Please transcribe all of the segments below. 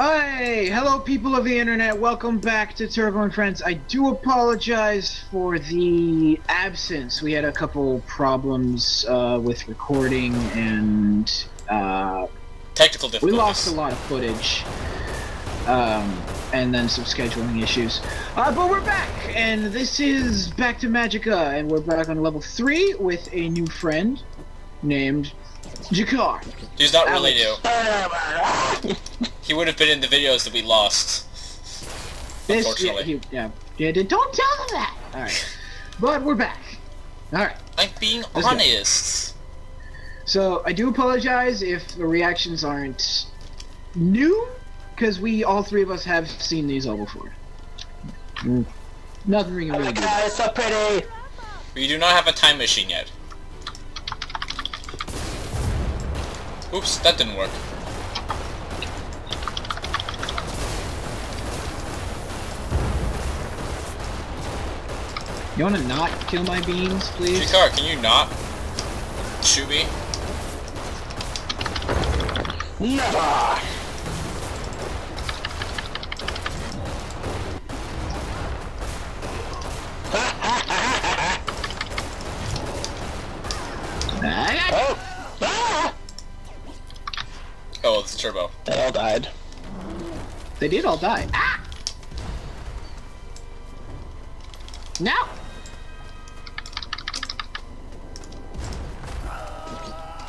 Hey, hello people of the internet, welcome back to Turbo and Friends. I do apologize for the absence. We had a couple problems uh, with recording and uh, Technical we lost a lot of footage. Um, and then some scheduling issues. Uh, but we're back, and this is Back to Magicka, and we're back on level 3 with a new friend named Jakar. He's not really new. He would have been in the videos that we lost. This, yeah, Unfortunately. he, yeah, yeah, don't tell them that. All right, but we're back. All right, I'm being Let's go. honest. so I do apologize if the reactions aren't new, because we all three of us have seen these all before. Mm, Nothing we can Oh really my do. god, it's so pretty! We do not have a time machine yet. Oops, that didn't work. You wanna not kill my beans, please? Jakar, can you not shoot me? Never! Oh! It's Turbo. They all died. They did all die. Ah! No!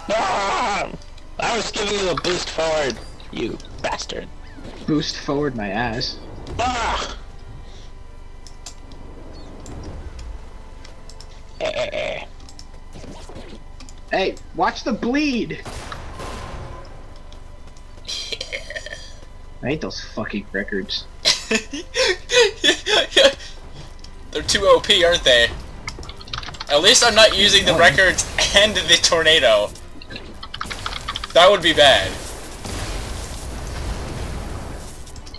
Ah! I was giving you a boost forward, you bastard. Boost forward my ass. Ah! Eh, eh, eh. Hey, watch the bleed! I hate those fucking records. They're too OP, aren't they? At least I'm not using the records and the tornado. That would be bad.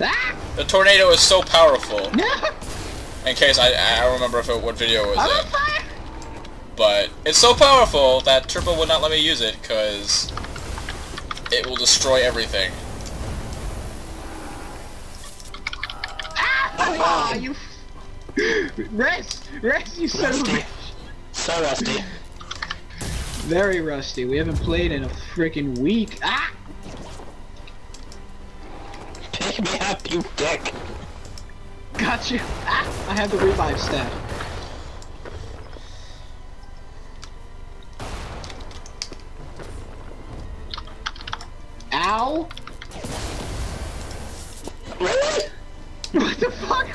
Ah! The tornado is so powerful. In case I, I don't remember if it, what video it was in. But it's so powerful that Turbo would not let me use it because it will destroy everything. Ah, you. Rest! Rest, you son of a Rusty. bitch! So rusty. Very rusty. We haven't played in a freaking week. Ah! Pick me up, you dick. Got you. Ah! I have the revive stat. Ow! Really?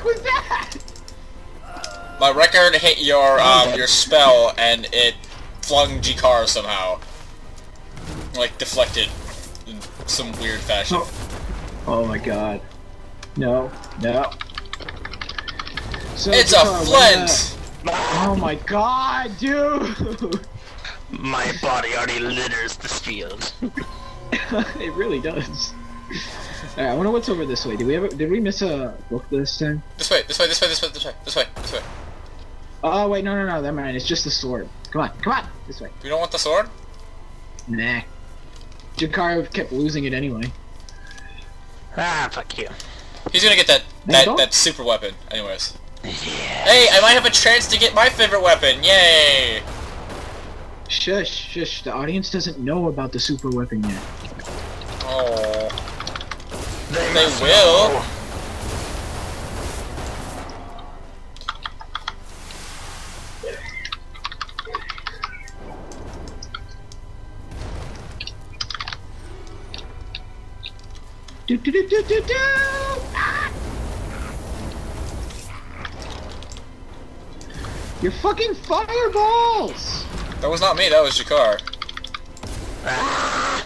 What the fuck was that? My record hit your um, your spell and it flung Jakar somehow. Like deflected in some weird fashion. Oh. Oh my god. No, no. So, It's a flint! Oh my god, dude! My body already litters the field. it really does. Alright, I wonder what's over this way. Did we ever did we miss a book this time? This way, this way, this way, this way, this way, this way, this way. Oh wait, no no no, never mind, it's just the sword. Come on, come on! This way. You don't want the sword? Nah. Jakar kept losing it anyway. Ah, fuck you. He's gonna get that that, that super weapon, anyways. Yeah. Hey, I might have a chance to get my favorite weapon! Yay! Shush, shush, the audience doesn't know about the super weapon yet. Oh. They, They will. know. Do do do do do do! Ah! You're fucking fireballs! That was not me, that was Jakar. Ah!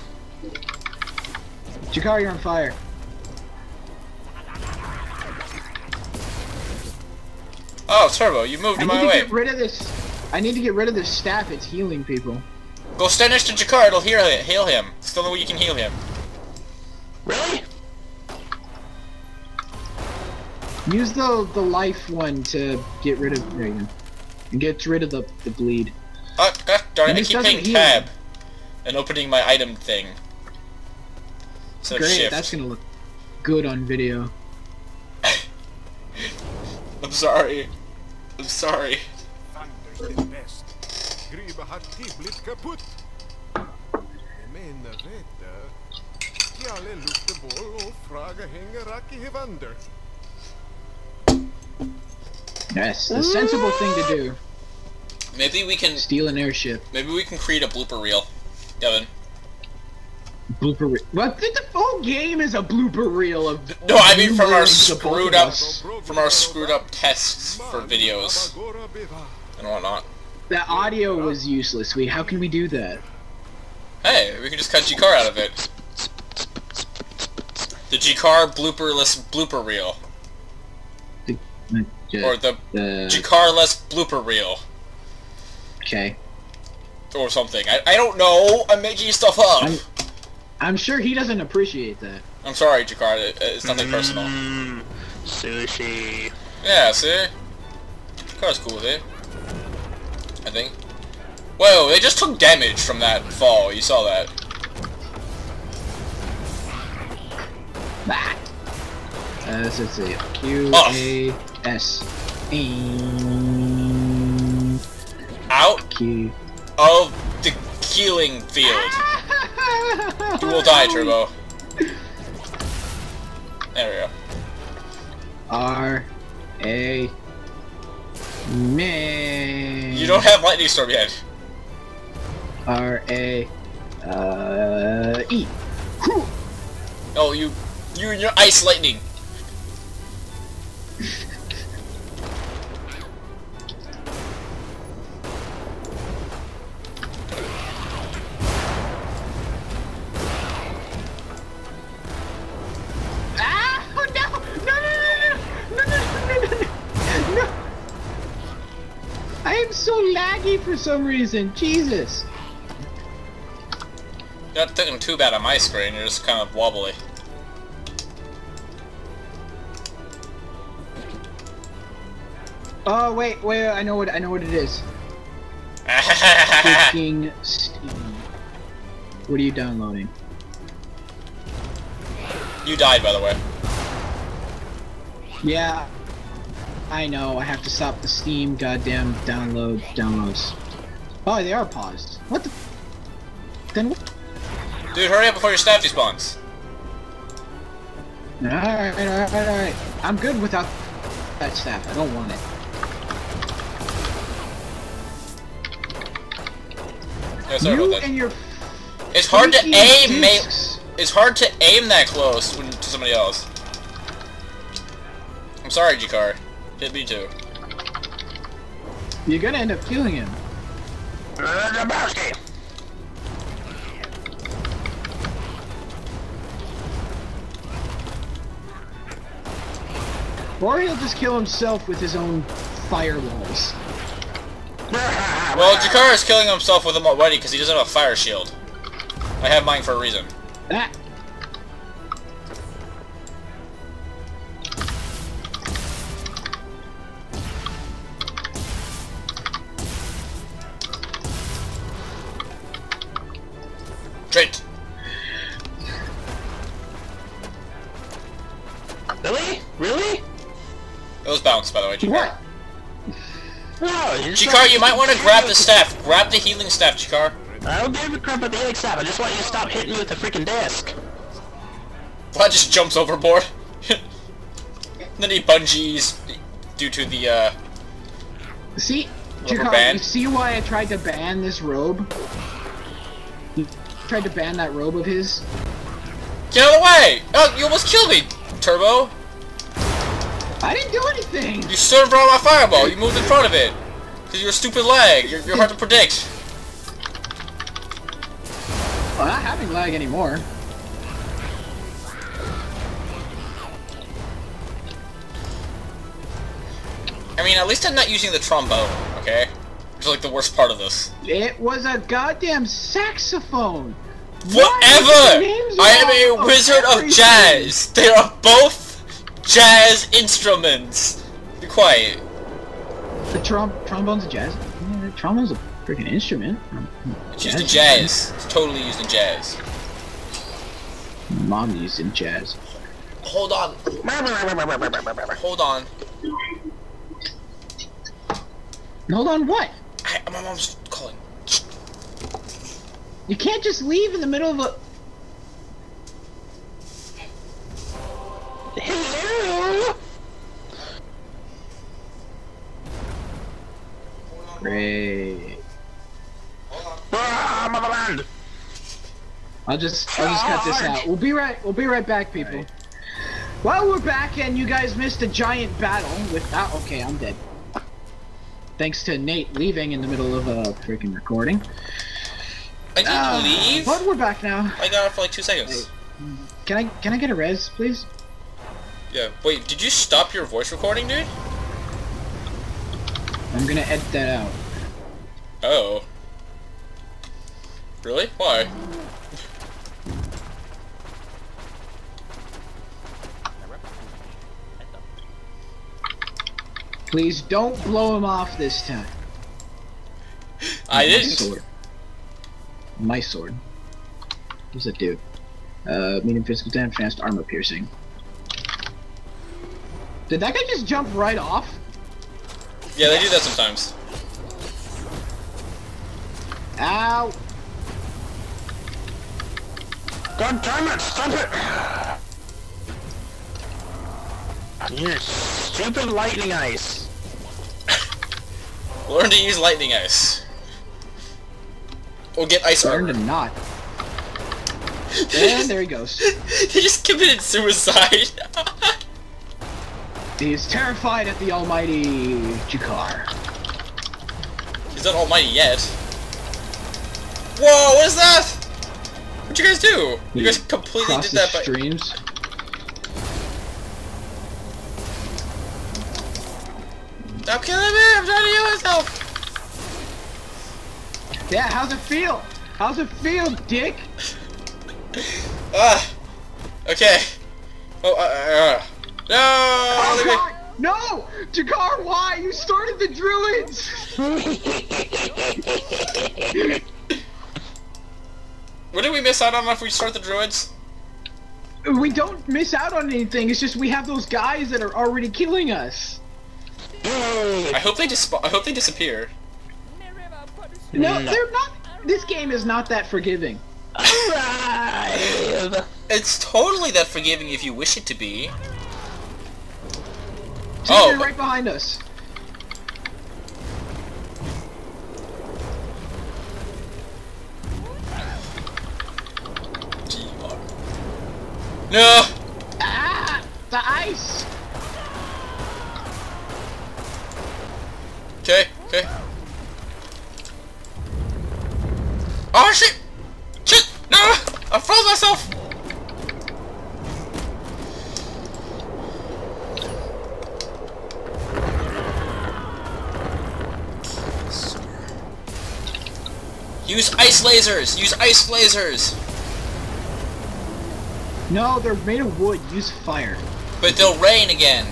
Jakar, you're on fire. Oh, Turbo, you moved I in need to get rid of this. I need to get rid of this staff. It's healing people. Go stand next to Jakar, it'll heal, heal him. It's the only way you can heal him. Really? Use the the life one to get rid of. There you go. And get rid of the the bleed. Oh, god darn it, And I keep hitting heal. tab. And opening my item thing. Instead of Great. shift. That's gonna look. good on video. I'm sorry. I'm sorry. Yes, the sensible thing to do. Maybe we can steal an airship. Maybe we can create a blooper reel, Devin. Blooper reel. What? The, the whole game is a blooper reel of. No, I mean from our the screwed up from our screwed up tests for videos and whatnot. The audio was useless. We. How can we do that? Hey, we can just cut G-Car out of it. The G-Car blooperless blooper reel. Or the the G-Car-less blooper reel. okay. Or something. I, I don't know. I'm making stuff up. I'm- I'm sure he doesn't appreciate that. I'm sorry, G-Car. It's nothing personal. Mmm, sushi. Yeah, see? G-Car's cool with it. I think. Whoa, they just took damage from that fall. You saw that. Bah. Uh, let's, let's see. Q Off. A S. E Out Q. of the killing field. You will die, Turbo. There we go. R A man. You don't have lightning storm yet. R A uh E. Whew. Oh, you, you and your ice lightning. For some reason. Jesus. You're not looking too bad on my screen. You're just kind of wobbly. Oh wait, wait! I know what I know what it is. Freaking Steam. What are you downloading? you died, by the way. Yeah, I know. I have to stop the Steam goddamn download downloads. Oh, they are paused. What the? Then what? Dude, hurry up before your staff despawns. All right, all right, all right. I'm good without that staff. I don't want it. Yeah, sorry you about that. and your It's hard to aim, mate. It's hard to aim that close when, to somebody else. I'm sorry, G-Car. Hit me too. You're gonna end up killing him. Or he'll just kill himself with his own firewalls. Well, Jakar is killing himself with them already because he doesn't have a fire shield. I have mine for a reason. Ah! Really? Really? It was bounced, by the way, Jakar. What? No, you're Jakar, you might want to grab the staff. Grab the healing staff, Jakar. I don't give a crap about the healing staff. I just want you to stop hitting me with the freaking disc. Vlad just jumps overboard. then he bungees due to the, uh... See, Rubber Jakar, you see why I tried to ban this robe? You tried to ban that robe of his? Get out of the way! Oh, you almost killed me, Turbo! I didn't do anything! You stood in front of my fireball. You moved in front of it. Because you're a stupid lag. You're, you're hard to predict. Well, I'm not having lag anymore. I mean, at least I'm not using the trombone, okay? Which is like the worst part of this. It was a goddamn saxophone! Why Whatever! is the names I am a wizard of jazz! They are both jazz instruments! Be quiet. The trom trombone's a jazz. Yeah, the trombone's a freaking instrument. Um, it's used in jazz. It's totally used in jazz. Mom used in jazz. hold on. Hold on. Hold on, what? I, my mom's calling. You can't just leave in the middle of a. Hello? Great. Ah, motherland! I'll just I'll just cut this out. We'll be right we'll be right back, people. Well, we're back, and you guys missed a giant battle with. Ah, okay, I'm dead. Thanks to Nate leaving in the middle of a freaking recording. I didn't Uh, leave. But we're back now. I got off for like two seconds. Can I can I get a res, please? Yeah. Wait, did you stop your voice recording, dude? I'm gonna edit that out. Oh. Really? Why? Please don't blow him off this time. I didn't. Sword. My sword. What's that do? Uh, medium physical damage, fast armor piercing. Did that guy just jump right off? Yeah, they do that sometimes. Ow! God damn it! Stop it! You stupid lightning ice! Learn to use lightning ice. Or get ice Learn armor. to not. And there he goes. he just committed suicide. He is terrified at the almighty Jakar. He's not almighty yet. Whoa, what is that? What'd you guys do? You guys completely did that by- streams. Stop killing me! I'm trying to heal myself! Yeah, how's it feel? How's it feel, dick? Ah! Okay. Oh, uh, uh, no! Oh god! No! Jakar, why? You started the druids! What did we miss out on if we start the druids? We don't miss out on anything, it's just we have those guys that are already killing us. I hope they dis- I hope they disappear. No, No. they're not. This game is not that forgiving. Arrive! It's totally that forgiving if you wish it to be. See, Oh. right behind us. No! Ah! The ice! Okay, okay. Oh shit! Shit! No! I froze myself! Use ice lasers! Use ice lasers! No, they're made of wood. Use fire. But they'll rain again!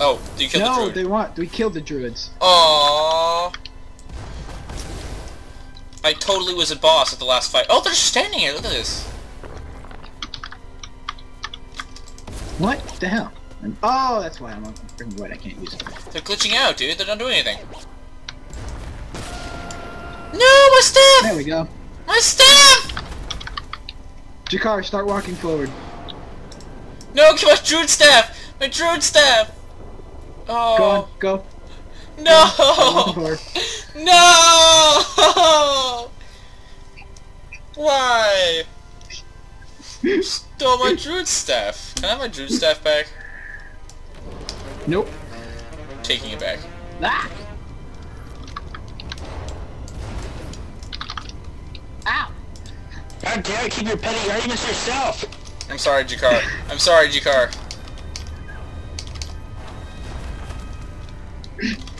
Oh, do you killed the no, they want. We killed the druids. Aww. I totally was a boss at the last fight. Oh, they're standing here. Look at this. What the hell? And- oh, that's why I'm on freaking wood. I can't use it. They're glitching out, dude. They're not doing anything. No, my staff! There we go. My staff! Jakar, start walking forward. No, my druid staff! My druid staff! Oh. Go on, go. Walking No! forward. No! Why? Stole my druid staff. Can I have my druid staff back? Nope. Taking it back. Ah! Ow! God damn it, keep your petty arguments yourself! I'm sorry, Jakar. I'm sorry, Jakar.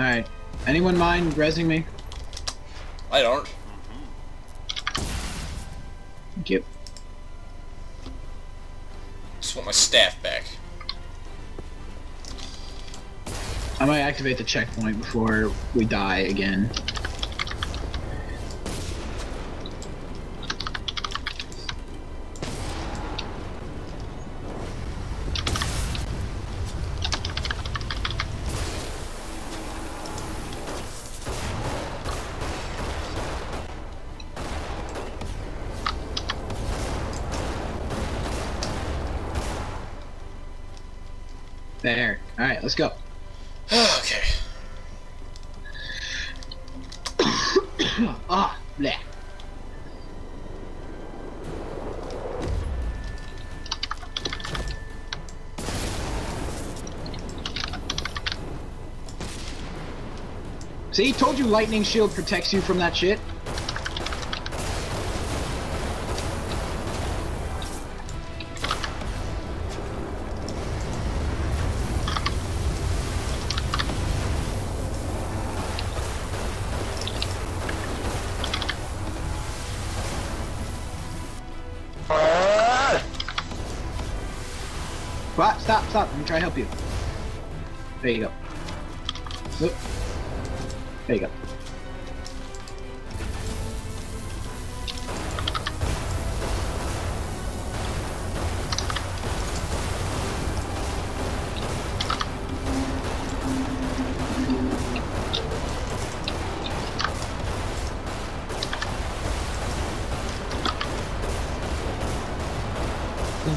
Alright. Anyone mind resing me? I don't. Thank you. Just want my staff back. I might activate the checkpoint before we die again. There. All right, let's go. okay. Ah, bleh. See, told you lightning shield protects you from that shit. What? Stop, stop. Let me try to help you. There you go. Oop. There you go.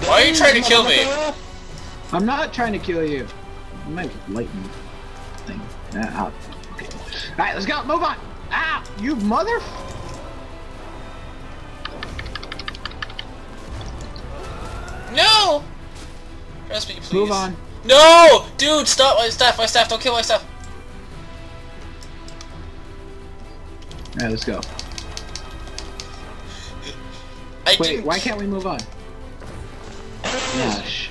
Why are you trying to kill me? I'm not trying to kill you. I might lightning thing. Ah, okay. Alright, let's go. Move on. Ow! You mother. No! Trust me, please. Move on. No! Dude, stop my staff, my staff, don't kill my staff. Alright, let's go. I Wait, didn't... why can't we move on? Gosh.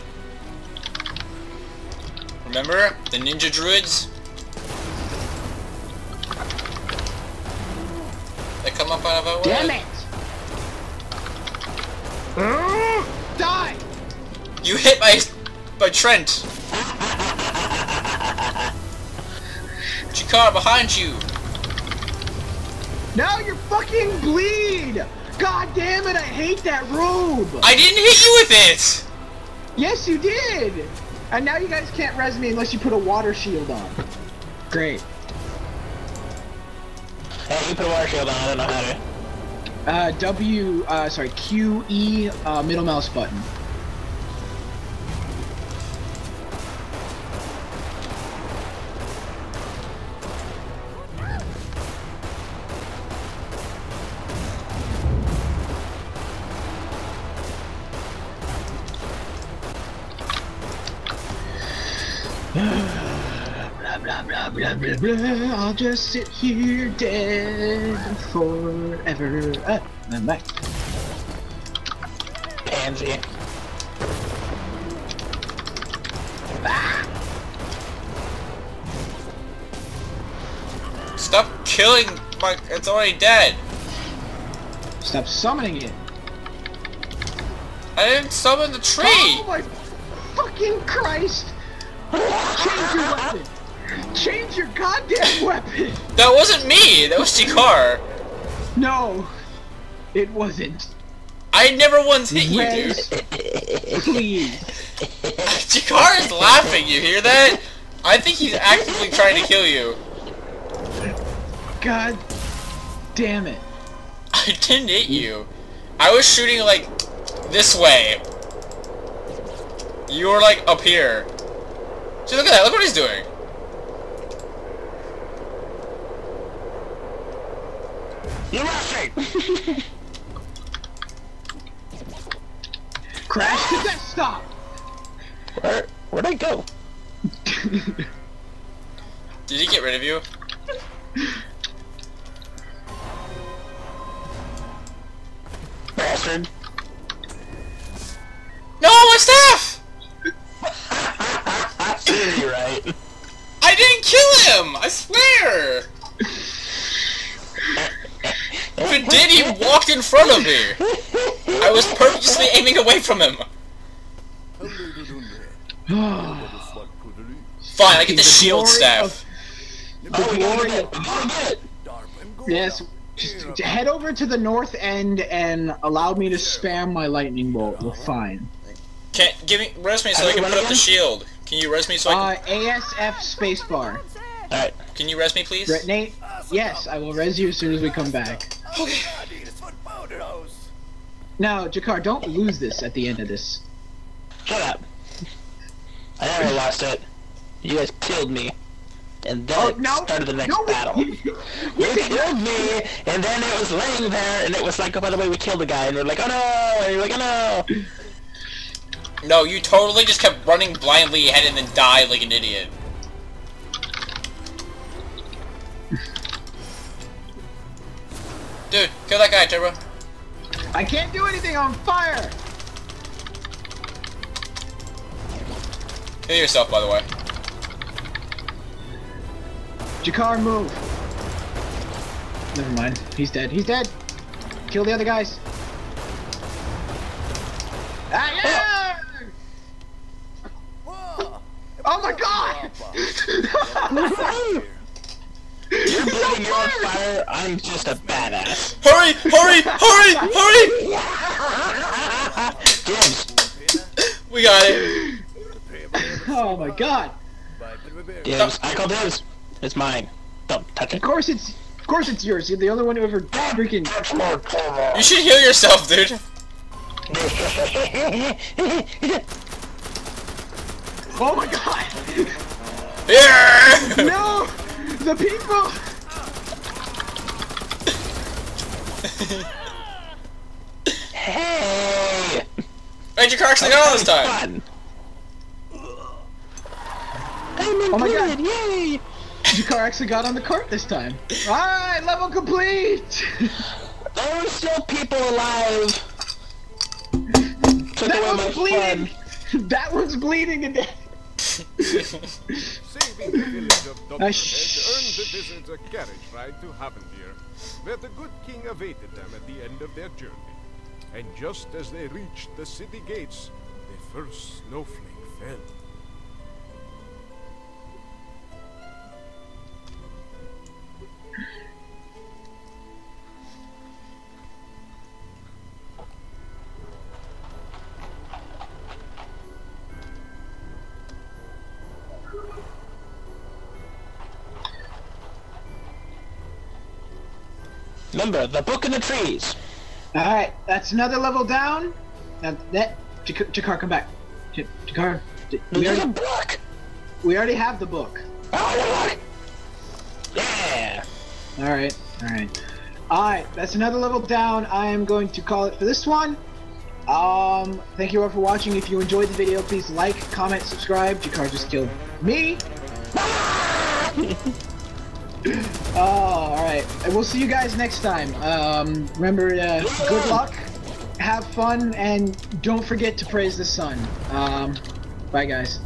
Remember? The ninja druids? They come up out of a Damn it! Hmm? Die! You hit my... my Trent! Chikara, behind you! Now you're fucking bleed! God damn it, I hate that robe! I didn't hit you with it! Yes, you did! And now you guys can't res me unless you put a water shield on. Great. Hey, you put a water shield on, I don't know how to. Uh, W, uh, sorry, Q, E, uh, middle mouse button. I'll just sit here dead forever. Ah, I'm back. Pansy. Stop killing my... It's already dead. Stop summoning it. I didn't summon the tree! Oh my fucking Christ! Change your weapon! Change your goddamn weapon! That wasn't me! That was Chikar. No, it wasn't. I never once hit you, dude. Please. Chikar is laughing, you hear that? I think he's actively trying to kill you. God damn it. I didn't hit you. I was shooting, like, this way. You were, like, up here. See, look at that. Look what he's doing. You're rushing! Crash to ah! death stop! Where, where'd I go? Did he get rid of you? Bastard. No, my staff! You're right. I didn't kill him! I swear! But did he walked in front of me? I was purposely aiming away from him. Fine, I get the shield glory staff. The Oh, we gotta glory of We gotta get it. Yes, just head over to the north end and allow me to spam my lightning bolt. We're fine. Can give me res me so I can put up the shield. Can you res me so I can? Uh, ASF spacebar. Alright. can? Can you res me, please? Right, Nate? Yes, I will res you as soon as we come back. Now, Jakar, don't lose this at the end of this. Shut up. I I lost it. You guys killed me. And then Oh, it no, started the next no, we- battle. You killed me, and then it was laying there, and it was like, oh, by the way, we killed the guy, and we're like, oh no, and you're like, oh no. No, you totally just kept running blindly ahead and then died like an idiot. Dude, kill that guy, Turbo. I can't do anything on fire. Kill yourself, by the way. Jakar, move. Never mind. He's dead. He's dead. Kill the other guys. Ah, yeah! Oh my god! You're you're on fire, I'm just a badass. Hurry! Hurry! Hurry! Hurry! Dibs. We got it. oh my god! Dibs. I call dibs. It's mine. Don't touch it. Of course it's, of course it's yours. You're the only one who ever freaking. You should heal yourself, dude. Oh my god! Here! No! The people! Hey! Made your car actually go this time. Fun. I'm Oh my God. included, Your car actually got on the cart this time. Alright, level complete! There are still people alive. Took That away my one's bleeding! fun. That one's bleeding to death! Saving the village of Doublehead shh. earned the visitors a carriage ride to Havindr, where the good king awaited them at the end of their journey. And just as they reached the city gates, the first snowflake fell. Remember, the book in the trees. Alright, that's another level down. Now, that. Jak- Jakar, come back. Jakar, we already, book. we already have the book. Oh, look. Yeah. Alright, alright. Alright, that's another level down. I am going to call it for this one. Um, thank you all for watching. If you enjoyed the video, please like, comment, subscribe. Jakar just killed me. Oh, alright. We'll see you guys next time. Um, remember, uh, good luck, have fun, and don't forget to praise the sun. Um, bye guys.